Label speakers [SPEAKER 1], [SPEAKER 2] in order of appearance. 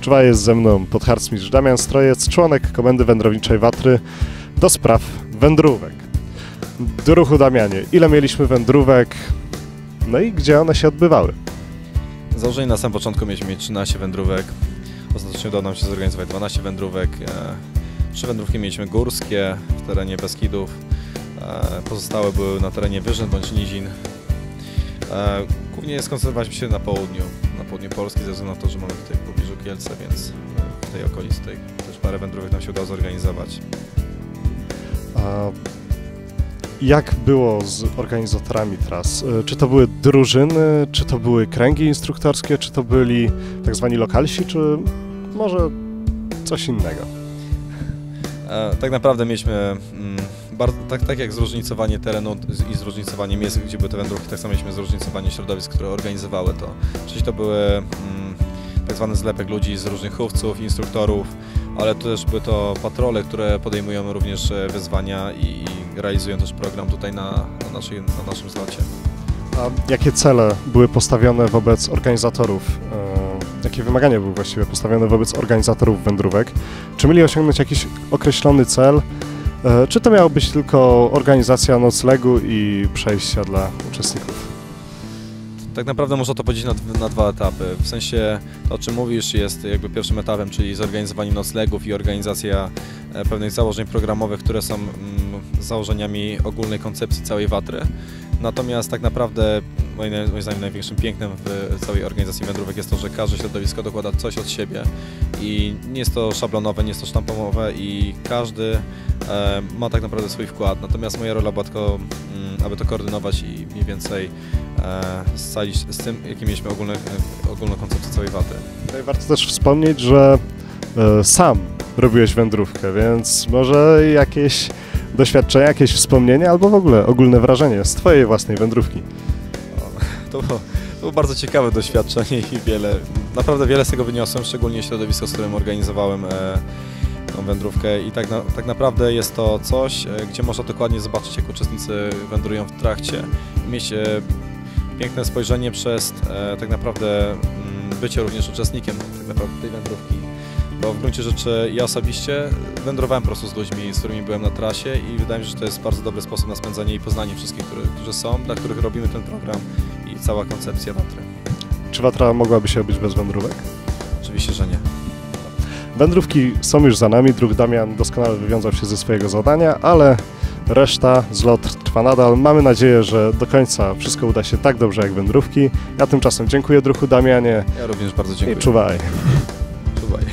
[SPEAKER 1] Czuwa jest ze mną podharcmistrz Damian Strojec, członek Komendy Wędrowniczej Watry do spraw wędrówek. Do ruchu Damianie, ile mieliśmy wędrówek, no i gdzie one się odbywały?
[SPEAKER 2] Założenie na samym początku mieliśmy mieć 13 wędrówek. Ostatecznie udało nam się zorganizować 12 wędrówek. E, Trzy wędrówki mieliśmy górskie w terenie Beskidów. E, Pozostałe były na terenie wyżyn bądź nizin. Głównie skoncentrowaliśmy się na południu, na południu Polski, ze względu na to, że mamy tutaj w pobliżu Kielce, więc e, w tej okolicy tutaj też parę wędrówek nam się udało zorganizować.
[SPEAKER 1] A jak było z organizatorami tras? E, Czy to były drużyny, czy to były kręgi instruktorskie, czy to byli tak zwani lokalsi, czy może coś innego?
[SPEAKER 2] E, Tak naprawdę mieliśmy, mm, bardzo, tak, tak jak zróżnicowanie terenu i zróżnicowanie miejsc, gdzie były te wędrówki, tak samo mieliśmy zróżnicowanie środowisk, które organizowały to. Czyli to były mm, tak zwany zlepek ludzi z różnych chówców, instruktorów, ale też były to patrole, które podejmują również e, wyzwania i, i realizują też program tutaj na, na, naszej, na naszym zlocie.
[SPEAKER 1] A jakie cele były postawione wobec organizatorów? e, Jakie wymagania były właściwie postawione wobec organizatorów wędrówek? Czy mieli osiągnąć jakiś określony cel? E, Czy to miało być tylko organizacja noclegu i przejścia dla uczestników?
[SPEAKER 2] Tak naprawdę można to podzielić na, na dwa etapy. W sensie to, o czym mówisz, jest jakby pierwszym etapem, czyli zorganizowanie noclegów i organizacja e, pewnych założeń programowych, które są mm, założeniami ogólnej koncepcji całej Watry. Natomiast tak naprawdę moim, moim zdaniem największym pięknem w całej organizacji wędrówek jest to, że każde środowisko dokłada coś od siebie i nie jest to szablonowe, nie jest to sztampowe i każdy ma tak naprawdę swój wkład. Natomiast moja rola była tylko, mm, aby to koordynować i mniej więcej e, scalić z tym, jakie mieliśmy ogólne, e, ogólną koncepcję całej Watry.
[SPEAKER 1] Tutaj warto też wspomnieć, że e, sam robiłeś wędrówkę, więc może jakieś doświadczenia, jakieś wspomnienia albo w ogóle ogólne wrażenie z Twojej własnej wędrówki.
[SPEAKER 2] To było, to było bardzo ciekawe doświadczenie i wiele, naprawdę wiele z tego wyniosłem, szczególnie środowisko, z którym organizowałem e, tą wędrówkę i tak, na, tak naprawdę jest to coś, e, gdzie można dokładnie zobaczyć, jak uczestnicy wędrują w trakcie i mieć piękne spojrzenie przez e, tak naprawdę mm, bycie również uczestnikiem tak naprawdę tej wędrówki. Bo w gruncie rzeczy ja osobiście wędrowałem po prostu z ludźmi, z którymi byłem na trasie i wydaje mi się, że to jest bardzo dobry sposób na spędzanie i poznanie wszystkich, którzy, którzy są, dla których robimy ten program i cała koncepcja Watry.
[SPEAKER 1] Czy Watra mogłaby się odbyć bez wędrówek?
[SPEAKER 2] Oczywiście, że nie.
[SPEAKER 1] Wędrówki są już za nami, druh Damian doskonale wywiązał się ze swojego zadania, ale reszta, zlot trwa nadal. Mamy nadzieję, że do końca wszystko uda się tak dobrze jak wędrówki. Ja tymczasem dziękuję druhu Damianie
[SPEAKER 2] Ja również bardzo
[SPEAKER 1] i
[SPEAKER 2] dziękuję.
[SPEAKER 1] czuwaj.
[SPEAKER 2] Czuwaj.